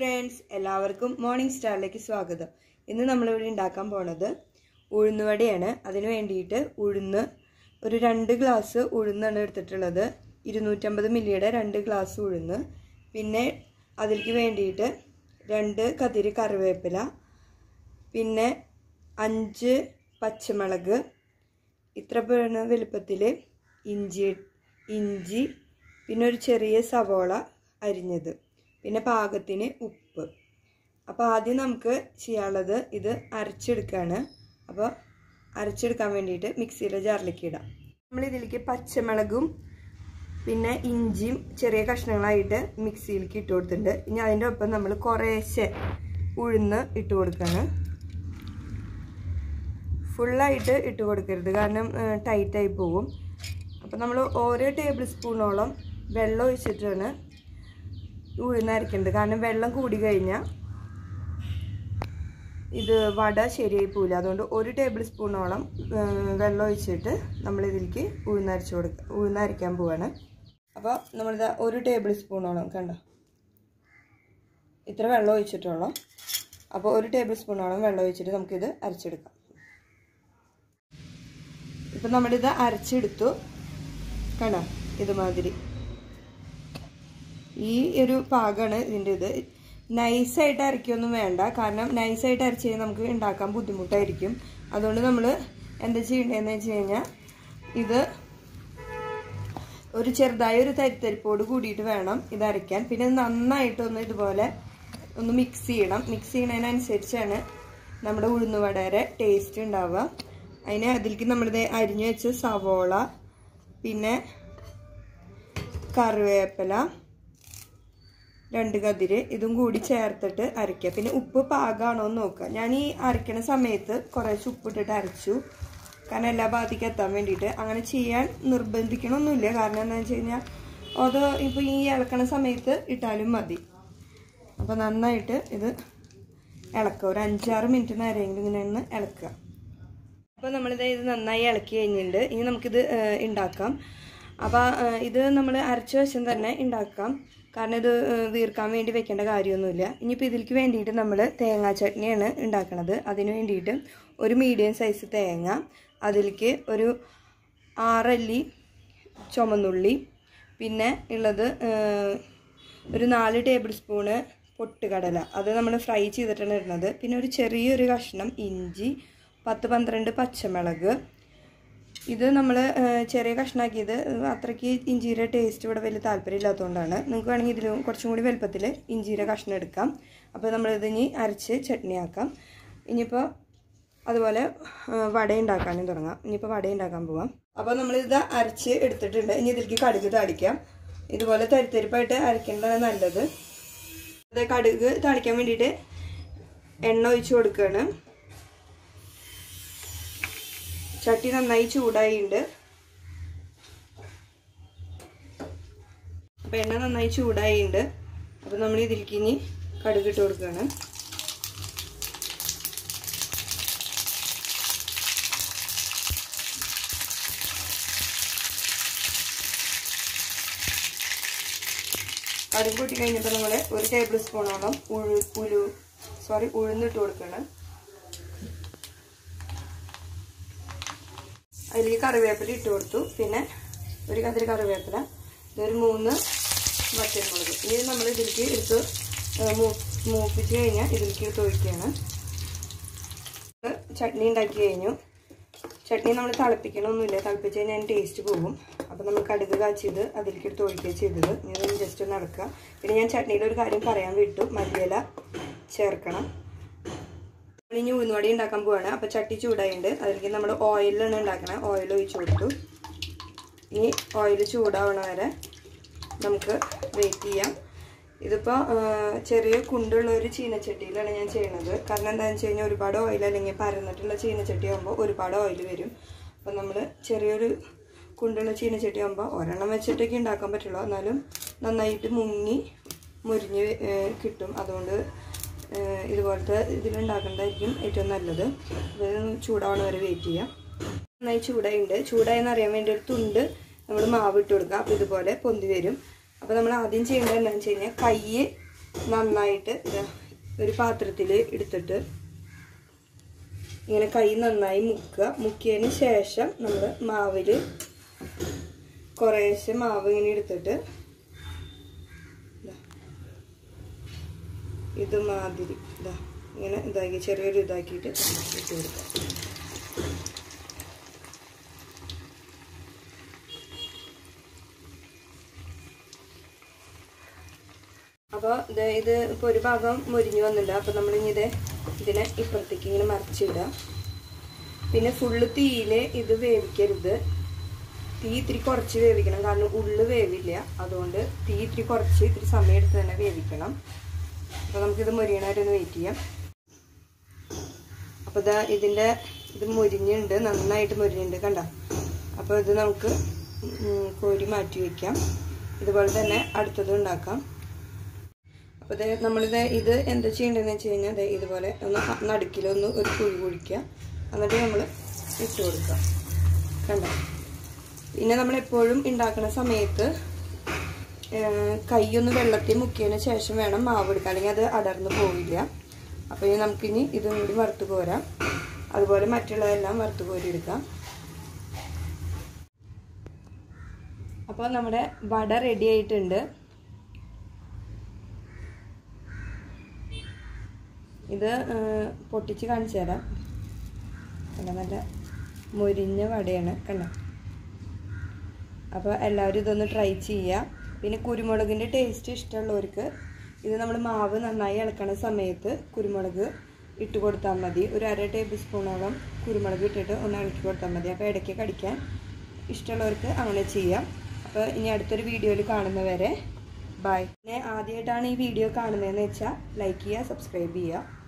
Friends എല്ലാവർക്കും morning സ്റ്റാറിലേക്ക് സ്വാഗതം. ഇന്ന് നമ്മളിവിടെ ഉണ്ടാക്കാൻ പോണത് ഉഴുന്നുവടയാണ്. അതിന് വേണ്ടിയിട്ട് ഉഴുന്ന് ഒരു രണ്ട് ഗ്ലാസ് ഉഴുന്നാണ് എടുത്തിട്ടുള്ളത്. ഇരുന്നൂറ്റമ്പത് മില്ലിയുടെ രണ്ട് ഗ്ലാസ് ഉഴുന്ന്. പിന്നെ അതിലേക്ക് വേണ്ടിയിട്ട് രണ്ട് കതിരി കറിവേപ്പില. പിന്നെ അഞ്ച് പച്ചമുളക്. ഇത്ര പേണ വലുപ്പത്തിൽ ഇഞ്ചി ഇഞ്ചി പിന്നെ ഒരു ചെറിയ സവോള അരിഞ്ഞത്. പിന്നെ പാകത്തിന് ഉപ്പ്. അപ്പോൾ ആദ്യം നമുക്ക് ചെയ്യാനുള്ളത് ഇത് അരച്ചെടുക്കുകയാണ് അപ്പോൾ അരച്ചെടുക്കാൻ വേണ്ടിയിട്ട് മിക്സിയുടെ ജാറിലേക്ക് ഇടാം. നമ്മൾ ഇതിലേക്ക് പച്ചമുളകും പിന്നെ ഇഞ്ചിയും ചെറിയ കഷ്ണങ്ങളായിട്ട് മിക്സിയിലേക്ക് ഇട്ട് കൊടുത്തിട്ടുണ്ട്. ഇനി അതിന്റെ ഒപ്പം നമ്മൾ കുറേശ്ശെ ഉഴുന്ന് ഇട്ട് കൊടുക്കുകയാണ് ഫുള്ളായിട്ട് ഇട്ട് കൊടുക്കരുത് കാരണം ടൈറ്റായി പോകും. അപ്പോൾ നമ്മൾ ഓരോ ടേബിൾ സ്പൂണോളം വെള്ളം ഒഴിച്ചിട്ടാണ് ഉഴുന്നരക്കേണ്ടത് കാരണം വെള്ളം കൂടി കഴിഞ്ഞാൽ ഇത് വട ശരിയായി പോവില്ല. അതുകൊണ്ട് ഒരു ടേബിൾ സ്പൂണോളം വെള്ളം ഒഴിച്ചിട്ട് നമ്മളിതിലേക്ക് ഉഴുന്നരച്ച് കൊടുക്കുക ഉഴുന്നരയ്ക്കാൻ പോവാണ്. അപ്പോൾ നമ്മളിത് ഒരു ടേബിൾ സ്പൂണോളം കണ്ടോ? ഇത്ര വെള്ളം ഒഴിച്ചിട്ടുള്ളൂ. അപ്പോൾ ഒരു ടേബിൾ സ്പൂണോളം വെള്ളം ഒഴിച്ചിട്ട് നമുക്കിത് അരച്ചെടുക്കാം. ഇപ്പം നമ്മളിത് അരച്ചെടുത്തു. കണ്ടോ? ഇതുമാതിരി. ഈ ഒരു പാകമാണ് ഇതിന്റെ ഇത്. നൈസായിട്ട് അരയ്ക്കൊന്നും വേണ്ട. കാരണം നൈസായിട്ട് അരച്ച് കഴിഞ്ഞാൽ നമുക്ക് ഉണ്ടാക്കാൻ ബുദ്ധിമുട്ടായിരിക്കും. അതുകൊണ്ട് നമ്മൾ എന്താ ചെയ്യേണ്ടതെന്ന് വെച്ച് കഴിഞ്ഞാൽ ഇത് ഒരു ചെറുതായ ഒരു തരിത്തരിപ്പോട് കൂടിയിട്ട് വേണം ഇത് അരയ്ക്കാൻ. പിന്നെ നന്നായിട്ടൊന്ന് ഇതുപോലെ ഒന്ന് മിക്സ് ചെയ്യണം. മിക്സ് ചെയ്യുന്നതിനനുസരിച്ചാണ് നമ്മുടെ ഉഴുന്നുവടയുടെ ടേസ്റ്റ് ഉണ്ടാവുക അതിന് അതിലേക്ക് നമ്മളിത് അരിഞ്ഞു വെച്ച സവോള പിന്നെ കറിവേപ്പില രണ്ട് കതിര് ഇതും കൂടി ചേർത്തിട്ട് അരയ്ക്കുക. പിന്നെ ഉപ്പ് പാകമാണോ എന്ന് നോക്കുക. ഞാൻ ഈ അരയ്ക്കണ സമയത്ത് കുറേശ്ശെ ഉപ്പിട്ടിട്ട് അരച്ചു. കാരണം എല്ലാ ഭാഗത്തേക്ക് എത്താൻ വേണ്ടിയിട്ട്. അങ്ങനെ ചെയ്യാൻ നിർബന്ധിക്കണമൊന്നുമില്ല. കാരണം എന്താണെന്ന് വെച്ച് കഴിഞ്ഞാൽ അത് ഇപ്പോൾ ഈ ഇളക്കണ സമയത്ത് ഇട്ടാലും മതി. അപ്പോൾ നന്നായിട്ട് ഇത് ഇളക്കുക. ഒരു അഞ്ചാറ് മിനിറ്റ് നേരമെങ്കിലും ഇങ്ങനെ ഒന്ന് ഇളക്കുക. അപ്പോൾ നമ്മളിത് ഇത് നന്നായി ഇളക്കി കഴിഞ്ഞിട്ടുണ്ട്. ഇനി നമുക്കിത് ഉണ്ടാക്കാം. അപ്പോൾ ഇത് നമ്മൾ അരച്ച വശം തന്നെ ഉണ്ടാക്കാം. കാരണം ഇത് വീർക്കാൻ വേണ്ടി വെക്കേണ്ട കാര്യമൊന്നുമില്ല. ഇനിയിപ്പോൾ ഇതിലേക്ക് വേണ്ടിയിട്ട് നമ്മൾ തേങ്ങാ ചട്നിയാണ് ഉണ്ടാക്കുന്നത് അതിന് വേണ്ടിയിട്ട് ഒരു മീഡിയം സൈസ് തേങ്ങ അതിലേക്ക് ഒരു ആറല്ലി ചുമന്നുള്ളി പിന്നെ ഉള്ളത് ഒരു നാല് ടേബിൾ സ്പൂണ് പൊട്ടുകടല. അത് നമ്മൾ ഫ്രൈ ചെയ്തിട്ടാണ് ഇടുന്നത്. പിന്നെ ഒരു ചെറിയൊരു കഷ്ണം ഇഞ്ചി പത്ത് പന്ത്രണ്ട് പച്ചമുളക് ഇത് നമ്മൾ ചെറിയ കഷ്ണാക്കിയത് അത്രയ്ക്ക് ഇഞ്ചിയുടെ ടേസ്റ്റ് ഇവിടെ വലിയ താല്പര്യമില്ലാത്തതുകൊണ്ടാണ്. നിങ്ങൾക്ക് വേണമെങ്കിൽ ഇതിൽ കുറച്ചും കൂടി വലുപ്പത്തിൽ ഇഞ്ചിയുടെ കഷ്ണം എടുക്കാം. അപ്പോൾ നമ്മളിത് ഇനി അരച്ച് ചട്നിയാക്കാം ഇനിയിപ്പോൾ അതുപോലെ വട ഉണ്ടാക്കാനും തുടങ്ങാം. ഇനിയിപ്പോൾ വട ഉണ്ടാക്കാൻ പോവാം. അപ്പോൾ നമ്മളിത് അരച്ച് എടുത്തിട്ടുണ്ട്. ഇനി ഇതിലേക്ക് കടുക് താളിക്കാം ഇതുപോലെ തരിത്തരിപ്പായിട്ട് അരക്കേണ്ടതാണ് നല്ലത്. അത് കടുക് താളിക്കാൻ വേണ്ടിയിട്ട് എണ്ണ ഒഴിച്ച് കൊടുക്കുകയാണ് ചട്ടി നന്നായി ചൂടായിട്ടുണ്ട് അപ്പം എണ്ണ നന്നായി ചൂടായിട്ടുണ്ട് അപ്പം നമ്മൾ ഇതിലേക്ക് ഇനി കടുക് ഇട്ട് കൊടുക്കുകയാണ് കടുക് പൊട്ടി കഴിഞ്ഞപ്പോൾ നമ്മൾ ഒരു ടേബിൾ സ്പൂണോളം ഉഴു ഉലു സോറി ഉഴുന്നിട്ട് കൊടുക്കണം. അതിലേക്ക് കറിവേപ്പില ഇട്ട് കൊടുത്തു. പിന്നെ ഒരു കതിരി കറിവേപ്പില ഇതൊരു മൂന്ന് വറ്റൽമുളക് ഇനി നമ്മൾ ഇതിലേക്ക് എടുത്ത് മൂപ്പിച്ച് കഴിഞ്ഞാൽ ഇതിലേക്ക് ഇട്ട് ഒഴിക്കുകയാണ്. ചട്നി ഉണ്ടാക്കി കഴിഞ്ഞു. ചട്നി നമ്മൾ തിളപ്പിക്കണമൊന്നുമില്ല. തിളപ്പിച്ച് കഴിഞ്ഞാൽ ടേസ്റ്റ് പോകും. അപ്പോൾ നമ്മൾ കടുക് കാച്ചിയത് അതിലേക്ക് എടുത്ത് ഒഴിക്കുക ചെയ്തത്. ഇനി ജസ്റ്റ് ഒന്ന് നടക്കുക പിന്നെ ഞാൻ ചട്നിയിൽ ഒരു കാര്യം പറയാൻ വിട്ടു. മല്ലിയില ചേർക്കണം. ഇനി ഉഴുന്നുവടി ഉണ്ടാക്കാൻ പോവാണ്. അപ്പോൾ ചട്ടി ചൂടായുണ്ട്. അതിലേക്ക് നമ്മൾ ഓയിലാണ് ഉണ്ടാക്കണത് ഓയിൽ ഒഴിച്ചു കൊടുത്തു. ഇനി ഓയിൽ ചൂടാവണ വരെ നമുക്ക് വെയിറ്റ് ചെയ്യാം. ഇതിപ്പോൾ ചെറിയ കുണ്ടുള്ള ഒരു ചീനച്ചട്ടിയിലാണ് ഞാൻ ചെയ്യണത്. കാരണം എന്താണെന്ന് വെച്ച് കഴിഞ്ഞാൽ ഒരുപാട് ഓയിൽ അല്ലെങ്കിൽ പരന്നിട്ടുള്ള ചീനച്ചട്ടി ആകുമ്പോൾ ഒരുപാട് ഓയിൽ വരും. അപ്പം നമ്മൾ ചെറിയൊരു കുണ്ടുള്ള ചീനച്ചട്ടി ആകുമ്പോൾ ഒരെണ്ണം വെച്ചിട്ടൊക്കെ ഉണ്ടാക്കാൻ പറ്റുള്ളൂ. എന്നാലും നന്നായിട്ട് മുങ്ങി മുരിഞ്ഞ് കിട്ടും. അതുകൊണ്ട് ഇതുപോലത്തെ ഇതിലുണ്ടാക്കേണ്ടതായിരിക്കും ഏറ്റവും നല്ലത്. ഇത് ചൂടാവണ വരെ വെയിറ്റ് ചെയ്യാം. നന്നായി ചൂടായുണ്ട്. ചൂടായെന്ന് അറിയാൻ വേണ്ടി ഒരു തുണ്ട് നമ്മൾ മാവ് ഇട്ട് കൊടുക്കുക അപ്പോൾ ഇതുപോലെ പൊന്തി വരും. അപ്പോൾ നമ്മൾ ആദ്യം ചെയ്യേണ്ടത് എന്താണെന്ന് വെച്ച് കഴിഞ്ഞാൽ കൈ നന്നായിട്ട് ഒരു പാത്രത്തിൽ എടുത്തിട്ട് ഇങ്ങനെ കൈ നന്നായി മുക്കുക. മുക്കിയതിന് ശേഷം നമ്മൾ മാവിൽ കുറേശ്ശെ മാവ് ഇങ്ങനെ എടുത്തിട്ട് ഇതാ. ഇത് മാതിരി ഇതാ ഇങ്ങനെ ഇതാക്കി ചെറിയൊരു ഇതാക്കിയിട്ട് ഇട്ട് കൊടുക്കാം. അപ്പോൾ ഇത് ഇത് ഇപ്പോൾ ഒരു ഭാഗം മുരിഞ്ഞു വന്നിട്ടുണ്ട്. അപ്പോൾ നമ്മൾ ഇനി ഇത് ഇതിനെ ഇപ്പുറത്തേക്ക് ഇങ്ങനെ മറിച്ചിടുക പിന്നെ ഫുള്ള് തീയിൽ ഇത് വേവിക്കരുത്. തീ ഇത്തിരി കുറച്ച് വേവിക്കണം. കാരണം ഉള്ളു വേവില്ല. അതുകൊണ്ട് തീ ഇത്തിരി കുറച്ച് ഇത്തിരി സമയം എടുത്ത് തന്നെ വേവിക്കണം. അപ്പോൾ നമുക്കിത് മുരിയണവരെ വെയിറ്റ് ചെയ്യാം. അപ്പോൾ ഇതാ ഇതിന്റെ ഇത് മുരിഞ്ഞുണ്ട് നന്നായിട്ട് മുരിഞ്ഞുണ്ട് കണ്ട? അപ്പോൾ ഇത് നമുക്ക് കോരി മാറ്റി വയ്ക്കാം ഇതുപോലെ തന്നെ അടുത്തത് ഉണ്ടാക്കാം. അപ്പോൾ ഇത് നമ്മളിത് ഇത് എന്താ ചെയ്യേണ്ടതെന്ന് വെച്ച് കഴിഞ്ഞാൽ അതെ ഇതുപോലെ ഒന്ന് നടുക്കിലൊന്ന് ഒരു കുഴി കുഴിക്കുക എന്നിട്ട് നമ്മൾ ഇട്ട് കൊടുക്കുക കണ്ടോ? പിന്നെ നമ്മളെപ്പോഴും ഉണ്ടാക്കുന്ന സമയത്ത് കൈയൊന്ന് വെള്ളത്തിൽ മുക്കിയതിന് ശേഷം വേണം മാവ് എടുക്കാൻ. അല്ലെങ്കിൽ അത് അടർന്നു പോവില്ല. അപ്പോൾ ഇനി നമുക്കിനി ഇതും കൂടി വറുത്ത് കോരാം. അതുപോലെ മറ്റുള്ളതെല്ലാം വറുത്ത് കോരി എടുക്കാം അപ്പോൾ നമ്മുടെ വട റെഡി ആയിട്ടുണ്ട്. ഇത് പൊട്ടിച്ച് കാണിച്ചു തരാം. കണ്ട നല്ല മുരിഞ്ഞ വടയാണ് കണ്ട? അപ്പോൾ എല്ലാവരും ഇതൊന്ന് ട്രൈ ചെയ്യുക പിന്നെ കുരുമുളകിന്റെ ടേസ്റ്റ് ഇഷ്ടമുള്ളവർക്ക് ഇത് നമ്മൾ മാവ് നന്നായി ഇളക്കണ സമയത്ത് കുരുമുളക് ഇട്ട് കൊടുത്താൽ മതി. ഒരു അര ടേബിൾ സ്പൂണോളം കുരുമുളക് ഇട്ടിട്ട് ഒന്ന് ഇളക്കി കൊടുത്താൽ മതി. അപ്പോൾ ഇടയ്ക്ക് കടിക്കാൻ ഇഷ്ടമുള്ളവർക്ക് അങ്ങനെ ചെയ്യാം. അപ്പോൾ ഇനി അടുത്തൊരു വീഡിയോയിൽ കാണുന്നവരെ ബൈ പിന്നെ ആദ്യമായിട്ടാണ് ഈ വീഡിയോ കാണുന്നതെന്ന് വെച്ചാൽ ലൈക്ക് ചെയ്യുക സബ്സ്ക്രൈബ് ചെയ്യുക.